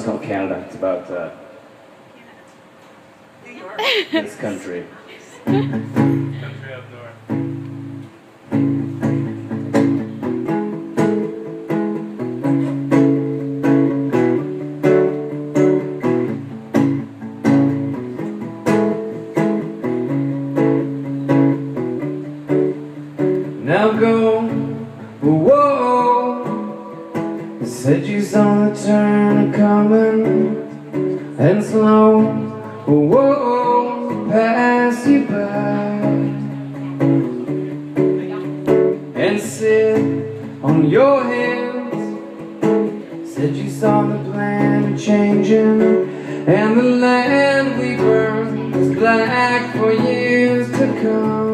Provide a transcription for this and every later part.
song's called Canada. It's about uh, this country. Now go, whoa. Said you saw the turn coming and slow, whoa, pass you by and sit on your hands. Said you saw the plan changing and the land we burned was black for years to come.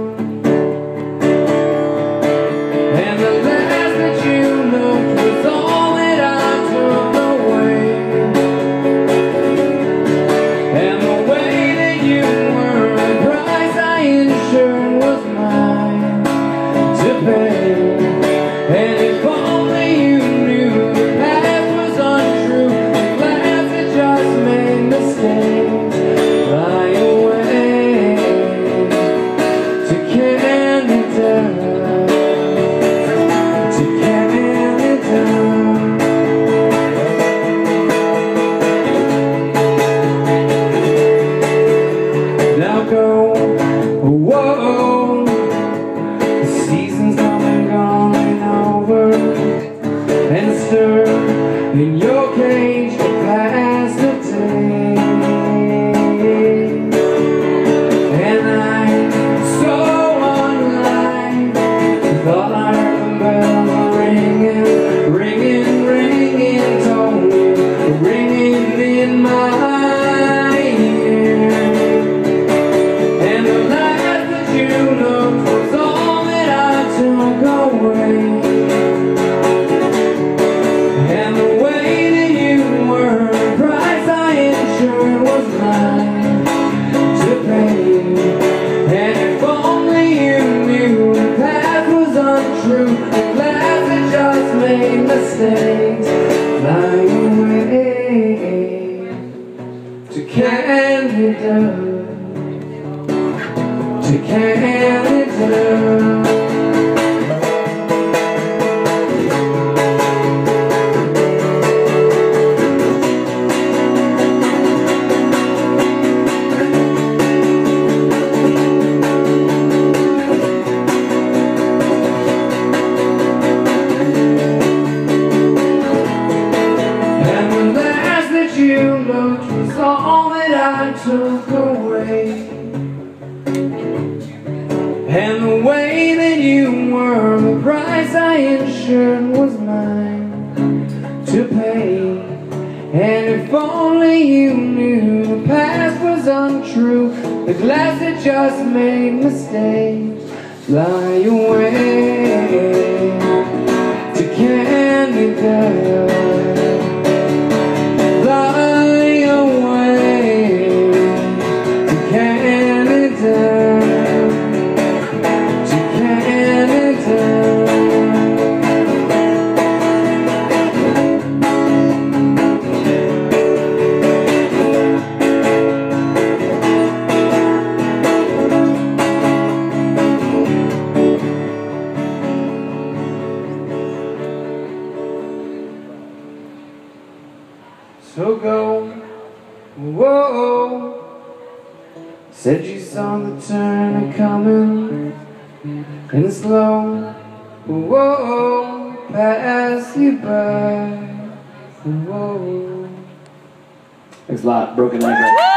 Canada mistakes, fly away to Canada, to Canada. You looked was all that I took away. And the way that you were, the price I insured was mine to pay. And if only you knew the past was untrue, the glass that just made mistakes, fly away So go, whoa. Said you saw the turn coming and slow, whoa, pass you by, whoa. Thanks a lot, Broken Leg.